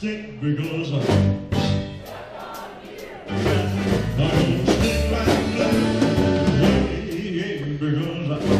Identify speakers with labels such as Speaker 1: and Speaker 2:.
Speaker 1: stick stuck on you, I'm gonna stick like glue, yeah, yeah, because I.